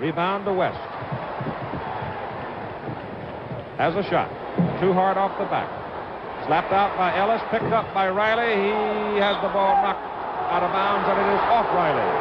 Rebound to West. Has a shot. Too hard off the back. Slapped out by Ellis, picked up by Riley. He has the ball knocked out of bounds, and it is off Riley.